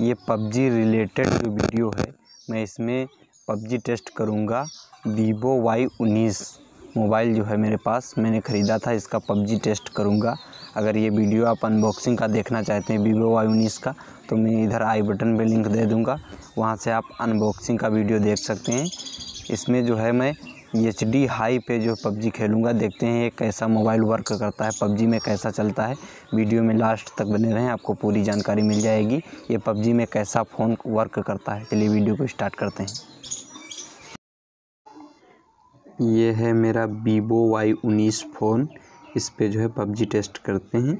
ये PUBG related जो video है, मैं इसमें पबजी टेस्ट करूँगा। वीवो वाई उन्नीस मोबाइल जो है मेरे पास, मैंने ख़रीदा था, इसका पबजी टेस्ट करूँगा। अगर ये वीडियो आप अनबॉक्सिंग का देखना चाहते हैं वीवो वाई उन्नीस का तो मैं इधर आई बटन पे लिंक दे दूँगा। वहाँ से आप अनबॉक्सिंग का वीडियो देख सकते हैं। इसमें जो है मैं एच डी हाई पे जो पबजी खेलूँगा, देखते हैं ये कैसा मोबाइल वर्क करता है, पबजी में कैसा चलता है। वीडियो में लास्ट तक बने रहें, आपको पूरी जानकारी मिल जाएगी, ये पबजी में कैसा फ़ोन वर्क करता है। चलिए वीडियो को स्टार्ट करते हैं। ये है मेरा वीवो वाई उन्नीस फ़ोन इस पे जो है पबजी टेस्ट करते हैं।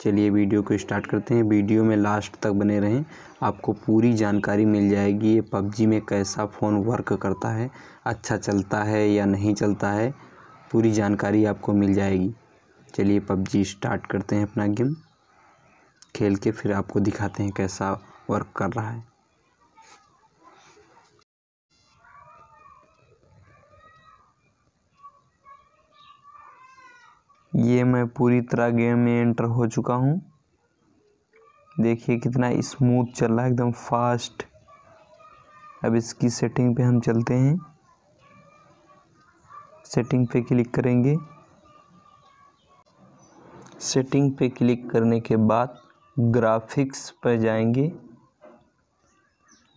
चलिए वीडियो को स्टार्ट करते हैं। वीडियो में लास्ट तक बने रहें। आपको पूरी जानकारी मिल जाएगी, ये पबजी में कैसा फ़ोन वर्क करता है अच्छा चलता है या नहीं चलता है। पूरी जानकारी आपको मिल जाएगी। चलिए पबजी स्टार्ट करते हैं अपना गेम। खेल के फिर आपको दिखाते हैं कैसा वर्क कर रहा है। ये मैं पूरी तरह गेम में एंटर हो चुका हूँ। देखिए कितना स्मूथ चल रहा है, एकदम फास्ट अब इसकी सेटिंग पे हम चलते हैं। सेटिंग पे क्लिक करेंगे। सेटिंग पे क्लिक करने के बाद ग्राफिक्स पर जाएँगे।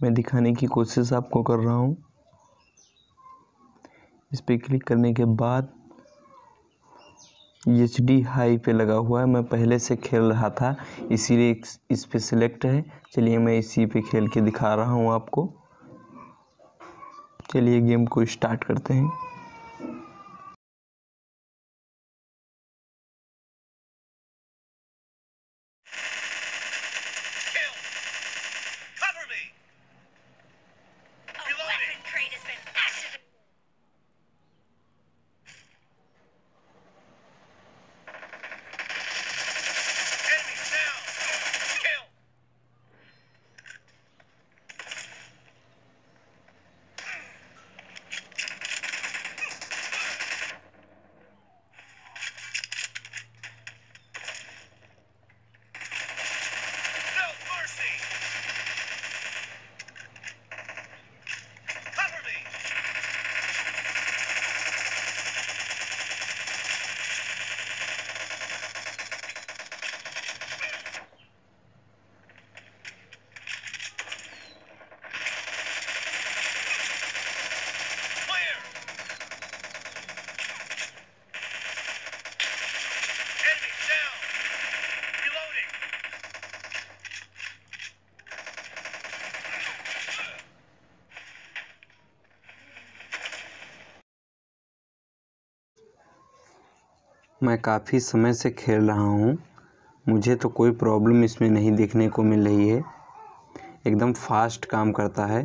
मैं दिखाने की कोशिश आपको कर रहा हूँ। इस पर क्लिक करने के बाद एच डी हाई पे लगा हुआ है। मैं पहले से खेल रहा था, इसीलिए इस पर सिलेक्ट है। चलिए मैं इसी पे खेल के दिखा रहा हूँ आपको। चलिए गेम को स्टार्ट करते हैं। मैं काफ़ी समय से खेल रहा हूँ। मुझे तो कोई प्रॉब्लम इसमें नहीं देखने को मिल रही है। एकदम फास्ट काम करता है।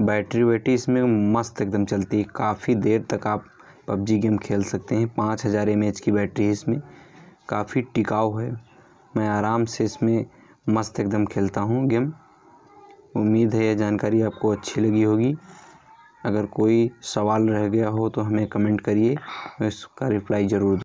बैटरी वैटरी इसमें मस्त एकदम चलती है। काफ़ी देर तक आप पबजी गेम खेल सकते हैं। पाँच हज़ार एमएच की बैटरी है इसमें। काफ़ी टिकाऊ है। मैं आराम से इसमें मस्त एकदम खेलता हूँ गेम उम्मीद है यह जानकारी आपको अच्छी लगी होगी। अगर कोई सवाल रह गया हो तो हमें कमेंट करिए। मैं इसका रिप्लाई ज़रूर